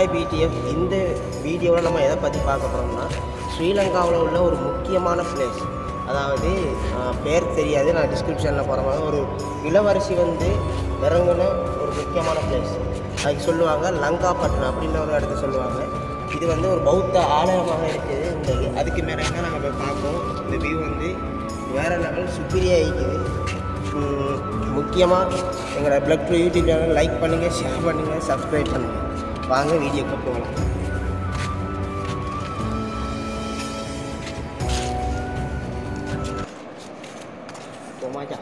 ஐ PDF இந்த வீடியோவில் நம்ம எதை பற்றி பார்க்க போகிறோம்னா ஸ்ரீலங்காவில் உள்ள ஒரு முக்கியமான பிளேஸ் அதாவது பேர் தெரியாது நான் டிஸ்கிரிப்ஷனில் போகிற மாதிரி ஒரு இளவரசி வந்து இறங்கின ஒரு முக்கியமான பிளேஸ் அதுக்கு சொல்லுவாங்க லங்காப்பட்டினம் அப்படின்ற ஒரு இடத்த சொல்லுவாங்க. இது வந்து ஒரு பௌத்த ஆலயமாக இருக்குது. இந்த அதுக்கு மேலே தான் நாங்கள் போய் பார்ப்போம்? இந்த வியூ வந்து வேறு லெவல் சுப்பீரியாக இருக்குது முக்கியமாக எங்களோட plug two YouTube channel like பண்ணுங்கள் ஷேர் பண்ணுங்கள் சப்ஸ்கிரைப் பண்ணுங்கள் வாங்க வீடியோக்கு போகலாம் போமாச்சா